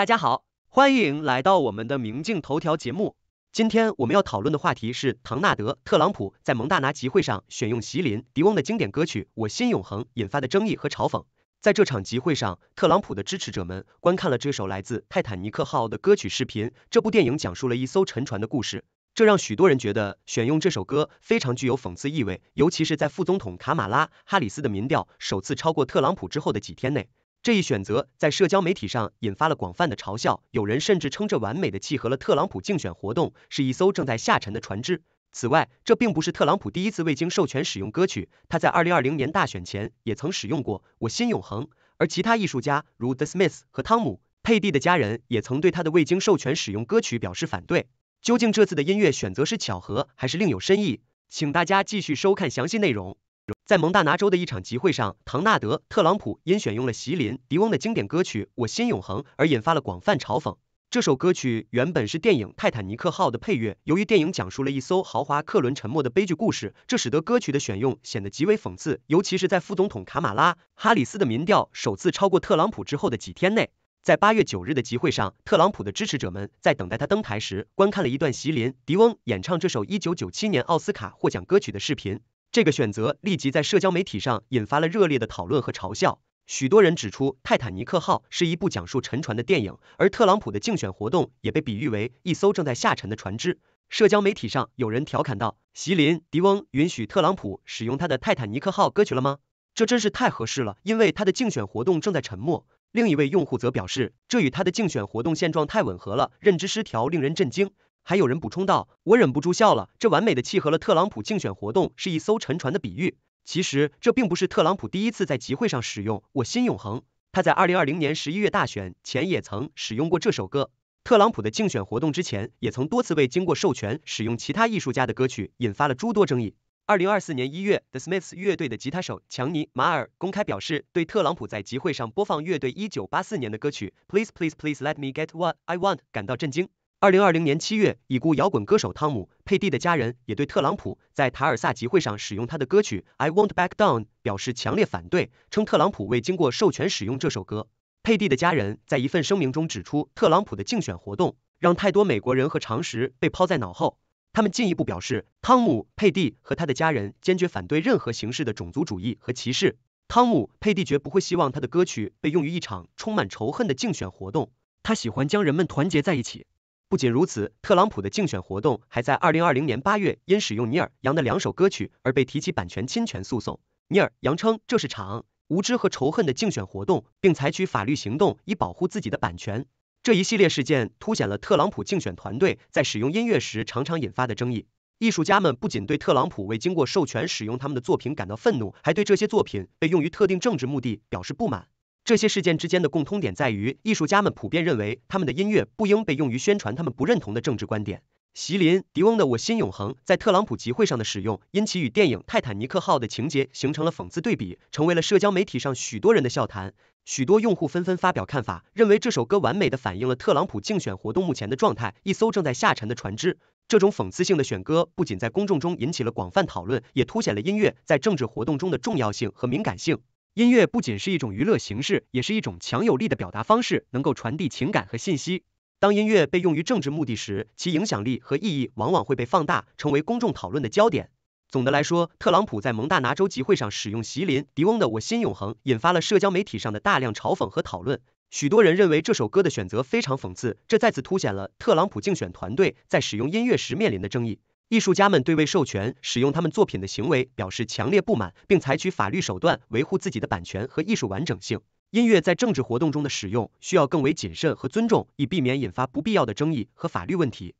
大家好，欢迎来到我们的明镜头条节目。今天我们要讨论的话题是唐纳德·特朗普在蒙大拿集会上选用席琳·迪翁的经典歌曲《我心永恒》引发的争议和嘲讽。在这场集会上，特朗普的支持者们观看了这首来自泰坦尼克号的歌曲视频。这部电影讲述了一艘沉船的故事，这让许多人觉得选用这首歌非常具有讽刺意味，尤其是在副总统卡马拉·哈里斯的民调首次超过特朗普之后的几天内。这一选择在社交媒体上引发了广泛的嘲笑，有人甚至称这完美的契合了特朗普竞选活动，是一艘正在下沉的船只。此外，这并不是特朗普第一次未经授权使用歌曲，他在2020年大选前也曾使用过《我心永恒》，而其他艺术家如 The Smiths 和汤姆·佩蒂的家人也曾对他的未经授权使用歌曲表示反对。究竟这次的音乐选择是巧合还是另有深意？请大家继续收看详细内容。在蒙大拿州的一场集会上，唐纳德·特朗普因选用了席琳·迪翁的经典歌曲《我心永恒》而引发了广泛嘲讽。这首歌曲原本是电影《泰坦尼克号》的配乐，由于电影讲述了一艘豪华客轮沉没的悲剧故事，这使得歌曲的选用显得极为讽刺，尤其是在副总统卡马拉·哈里斯的民调首次超过特朗普之后的几天内。在八月九日的集会上，特朗普的支持者们在等待他登台时，观看了一段席琳·迪翁演唱这首一九九七年奥斯卡获奖歌曲的视频。这个选择立即在社交媒体上引发了热烈的讨论和嘲笑。许多人指出，《泰坦尼克号》是一部讲述沉船的电影，而特朗普的竞选活动也被比喻为一艘正在下沉的船只。社交媒体上有人调侃道：“席琳·迪翁允许特朗普使用他的《泰坦尼克号》歌曲了吗？这真是太合适了，因为他的竞选活动正在沉没。”另一位用户则表示，这与他的竞选活动现状太吻合了，认知失调令人震惊。还有人补充道：“我忍不住笑了，这完美的契合了特朗普竞选活动是一艘沉船的比喻。其实这并不是特朗普第一次在集会上使用《我心永恒》，他在2020年11月大选前也曾使用过这首歌。特朗普的竞选活动之前也曾多次未经过授权使用其他艺术家的歌曲，引发了诸多争议。2024年1月，The Smiths 乐队的吉他手强尼·马尔公开表示对特朗普在集会上播放乐队1984年的歌曲 Please Please Please Let Me Get What I Want 感到震惊。二零二零年七月，已故摇滚歌手汤姆·佩蒂的家人也对特朗普在塔尔萨集会上使用他的歌曲《I Won't Back Down》表示强烈反对，称特朗普未经过授权使用这首歌。佩蒂的家人在一份声明中指出，特朗普的竞选活动让太多美国人和常识被抛在脑后。他们进一步表示，汤姆·佩蒂和他的家人坚决反对任何形式的种族主义和歧视。汤姆·佩蒂绝不会希望他的歌曲被用于一场充满仇恨的竞选活动。他喜欢将人们团结在一起。不仅如此，特朗普的竞选活动还在2020年8月因使用尼尔·杨的两首歌曲而被提起版权侵权诉讼。尼尔·杨称这是场无知和仇恨的竞选活动，并采取法律行动以保护自己的版权。这一系列事件凸显了特朗普竞选团队在使用音乐时常常引发的争议。艺术家们不仅对特朗普未经过授权使用他们的作品感到愤怒，还对这些作品被用于特定政治目的表示不满。这些事件之间的共通点在于，艺术家们普遍认为他们的音乐不应被用于宣传他们不认同的政治观点。席琳·迪翁的《我心永恒》在特朗普集会上的使用，因其与电影《泰坦尼克号》的情节形成了讽刺对比，成为了社交媒体上许多人的笑谈。许多用户纷纷发表看法，认为这首歌完美的反映了特朗普竞选活动目前的状态：一艘正在下沉的船只。这种讽刺性的选歌不仅在公众中引起了广泛讨论，也凸显了音乐在政治活动中的重要性和敏感性。音乐不仅是一种娱乐形式，也是一种强有力的表达方式，能够传递情感和信息。当音乐被用于政治目的时，其影响力和意义往往会被放大，成为公众讨论的焦点。总的来说，特朗普在蒙大拿州集会上使用席琳·迪翁的《我心永恒》，引发了社交媒体上的大量嘲讽和讨论。许多人认为这首歌的选择非常讽刺，这再次凸显了特朗普竞选团队在使用音乐时面临的争议。艺术家们对未授权使用他们作品的行为表示强烈不满，并采取法律手段维护自己的版权和艺术完整性。音乐在政治活动中的使用需要更为谨慎和尊重，以避免引发不必要的争议和法律问题。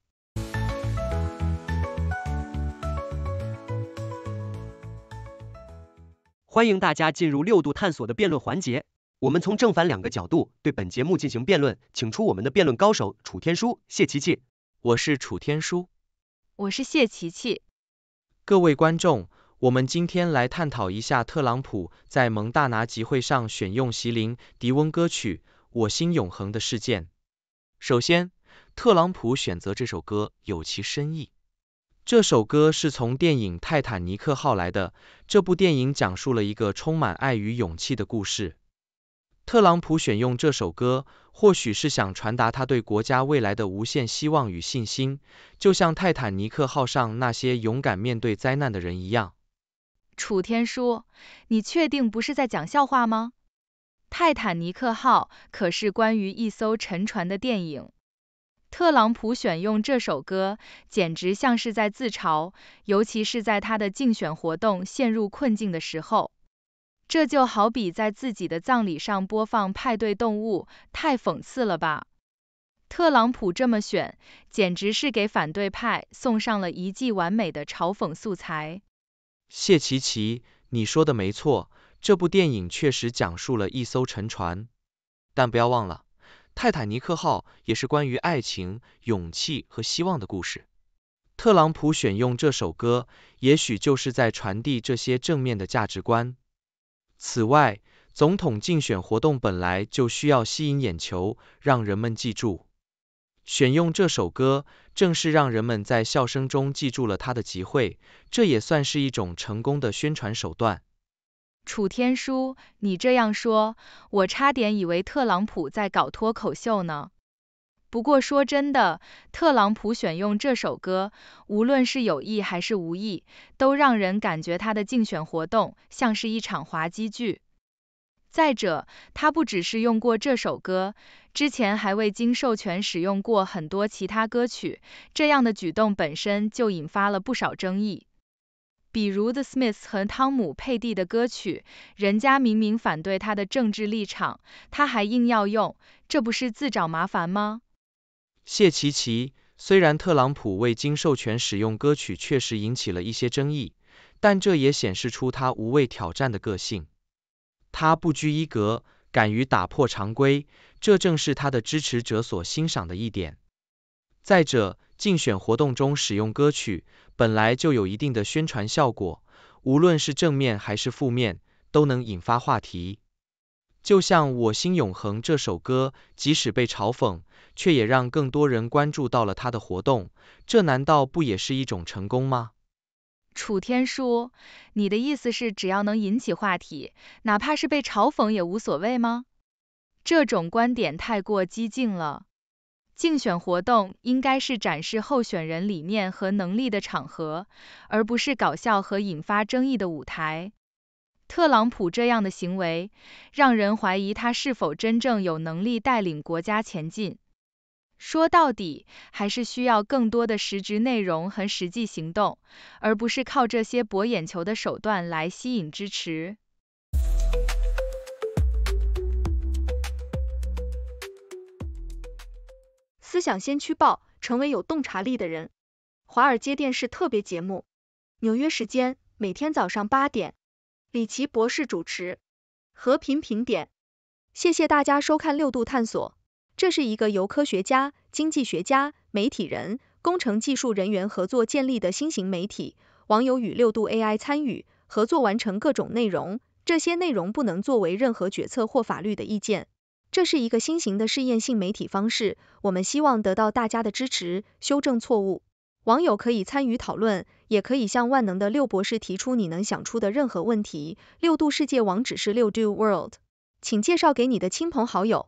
欢迎大家进入六度探索的辩论环节，我们从正反两个角度对本节目进行辩论，请出我们的辩论高手楚天舒、谢琪琪。我是楚天舒。我是谢琪琪。各位观众，我们今天来探讨一下特朗普在蒙大拿集会上选用席琳·迪翁歌曲《我心永恒》的事件。首先，特朗普选择这首歌有其深意。这首歌是从电影《泰坦尼克号》来的。这部电影讲述了一个充满爱与勇气的故事。特朗普选用这首歌，或许是想传达他对国家未来的无限希望与信心，就像泰坦尼克号上那些勇敢面对灾难的人一样。楚天舒，你确定不是在讲笑话吗？泰坦尼克号可是关于一艘沉船的电影。特朗普选用这首歌，简直像是在自嘲，尤其是在他的竞选活动陷入困境的时候。这就好比在自己的葬礼上播放派对动物，太讽刺了吧？特朗普这么选，简直是给反对派送上了一记完美的嘲讽素材。谢琪琪，你说的没错，这部电影确实讲述了一艘沉船，但不要忘了，泰坦尼克号也是关于爱情、勇气和希望的故事。特朗普选用这首歌，也许就是在传递这些正面的价值观。此外，总统竞选活动本来就需要吸引眼球，让人们记住。选用这首歌，正是让人们在笑声中记住了他的集会，这也算是一种成功的宣传手段。楚天舒，你这样说，我差点以为特朗普在搞脱口秀呢。不过说真的，特朗普选用这首歌，无论是有意还是无意，都让人感觉他的竞选活动像是一场滑稽剧。再者，他不只是用过这首歌，之前还未经授权使用过很多其他歌曲，这样的举动本身就引发了不少争议。比如 The Smiths 和汤姆佩蒂的歌曲，人家明明反对他的政治立场，他还硬要用，这不是自找麻烦吗？谢琪琪，虽然特朗普未经授权使用歌曲确实引起了一些争议，但这也显示出他无畏挑战的个性。他不拘一格，敢于打破常规，这正是他的支持者所欣赏的一点。再者，竞选活动中使用歌曲，本来就有一定的宣传效果，无论是正面还是负面，都能引发话题。就像《我心永恒》这首歌，即使被嘲讽，却也让更多人关注到了他的活动，这难道不也是一种成功吗？楚天舒，你的意思是只要能引起话题，哪怕是被嘲讽也无所谓吗？这种观点太过激进了。竞选活动应该是展示候选人理念和能力的场合，而不是搞笑和引发争议的舞台。特朗普这样的行为，让人怀疑他是否真正有能力带领国家前进。说到底，还是需要更多的实质内容和实际行动，而不是靠这些博眼球的手段来吸引支持。思想先驱报，成为有洞察力的人。华尔街电视特别节目，纽约时间每天早上八点。李奇博士主持和平评点，谢谢大家收看六度探索。这是一个由科学家、经济学家、媒体人、工程技术人员合作建立的新型媒体。网友与六度 AI 参与合作完成各种内容，这些内容不能作为任何决策或法律的意见。这是一个新型的试验性媒体方式，我们希望得到大家的支持，修正错误。网友可以参与讨论，也可以向万能的六博士提出你能想出的任何问题。六度世界网址是六 do world，请介绍给你的亲朋好友。